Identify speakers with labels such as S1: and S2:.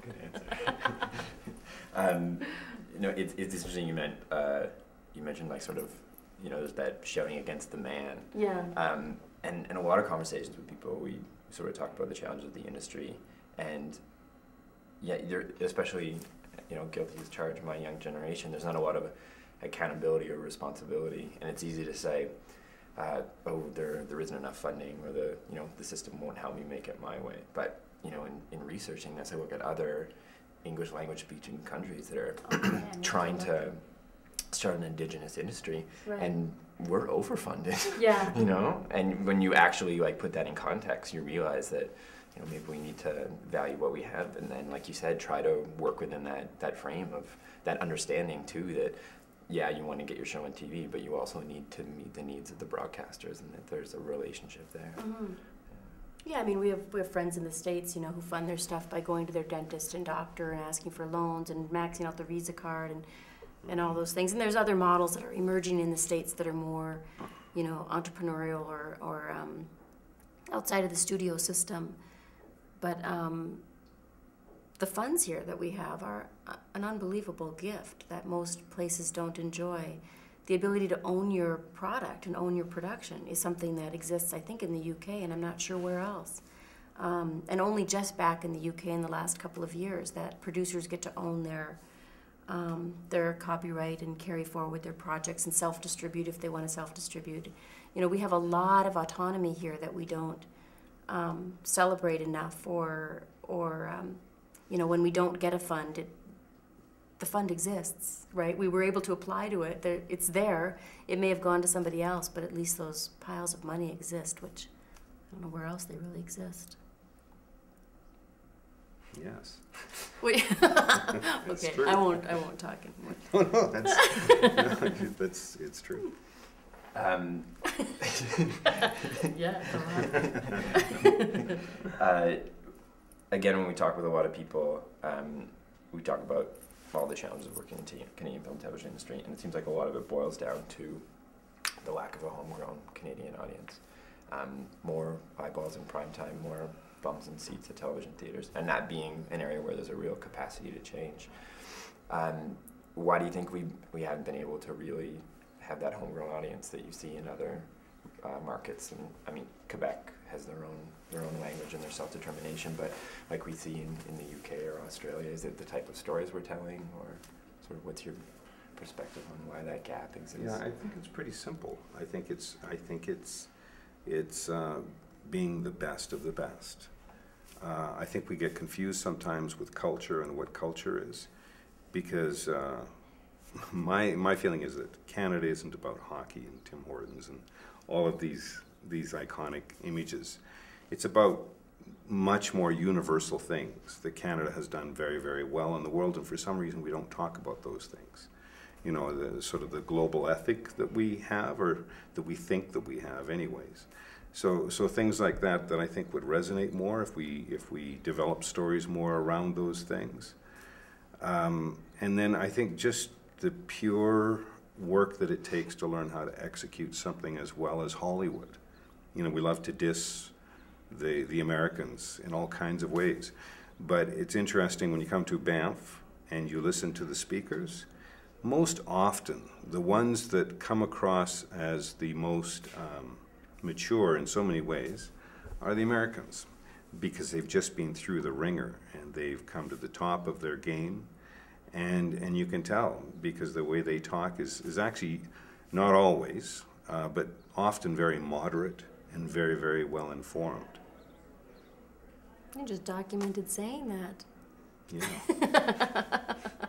S1: Good answer. um, you know, it's, it's interesting you meant uh, you mentioned like sort of you know there's that shouting against the man.
S2: Yeah.
S1: Um, and in a lot of conversations with people, we sort of talk about the challenges of the industry, and yeah, especially you know guilty as charged. My young generation, there's not a lot of accountability or responsibility, and it's easy to say, uh, "Oh, there there isn't enough funding, or the you know the system won't help me make it my way." But you know, in, in researching this, I look at other English language speaking countries that are
S2: Oh,
S1: trying to start an indigenous industry,
S2: Right.
S1: and we're overfunded.
S2: Yeah.
S1: you know, and when you actually like put that in context, you realize that you know maybe we need to value what we have, and then, like you said, try to work within that that frame of that understanding too. That yeah, you want to get your show on TV, but you also need to meet the needs of the broadcasters, and that there's a relationship there.
S2: Mhm. Yeah, I mean, we have we have friends in the states, you know, who fund their stuff by going to their dentist and doctor and asking for loans and maxing out the Visa card and and all those things. And there's other models that are emerging in the states that are more, you know, entrepreneurial or or um, outside of the studio system. But um, the funds here that we have are an unbelievable gift that most places don't enjoy. The ability to own your product and own your production is something that exists, I think, in the UK, and I'm not sure where else. Um, and only just back in the UK in the last couple of years that producers get to own their um, their copyright and carry forward their projects and self-distribute if they want to self-distribute. You know, we have a lot of autonomy here that we don't um, celebrate enough, or or um, you know, when we don't get a fund, it, the fund exists, right? We were able to apply to it. It's there. It may have gone to somebody else, but at least those piles of money exist, which I don't know where else they really exist.
S3: Yes.
S2: Wait. Okay,
S3: true.
S2: I won't. I won't talk anymore.
S3: Oh, no, that's, no, that's, it's true.
S1: Um,
S2: yeah.
S1: uh, again, when we talk with a lot of people, um, we talk about all the challenges of working in the Canadian film television industry, and it seems like a lot of it boils down to the lack of a homegrown Canadian audience. Um, more eyeballs in prime time, more bums and seats at television theaters, and that being an area where there's a real capacity to change. Um, why do you think we we haven't been able to really have that homegrown audience that you see in other uh, markets? And I mean, Quebec has their own their own language and their self determination, but like we see in, in the UK or Australia, is it the type of stories we're telling, or sort of what's your perspective on why that gap exists?
S3: Yeah, I think it's pretty simple. I think it's, I think it's, it's uh, being the best of the best. Uh, I think we get confused sometimes with culture and what culture is, because uh, my my feeling is that Canada isn't about hockey and Tim Hortons and all of these these iconic images. It's about much more universal things that Canada has done very very well in the world, and for some reason we don't talk about those things you know, the sort of the global ethic that we have or that we think that we have anyways. So, so things like that that I think would resonate more if we, if we develop stories more around those things. Um, and then I think just the pure work that it takes to learn how to execute something as well as Hollywood. You know, we love to diss the, the Americans in all kinds of ways. But it's interesting when you come to Banff and you listen to the speakers, most often the ones that come across as the most um, mature in so many ways are the Americans because they've just been through the wringer and they've come to the top of their game. And, and you can tell because the way they talk is, is actually not always, uh, but often very moderate and very, very well informed.
S2: You just documented saying that.
S3: Yeah.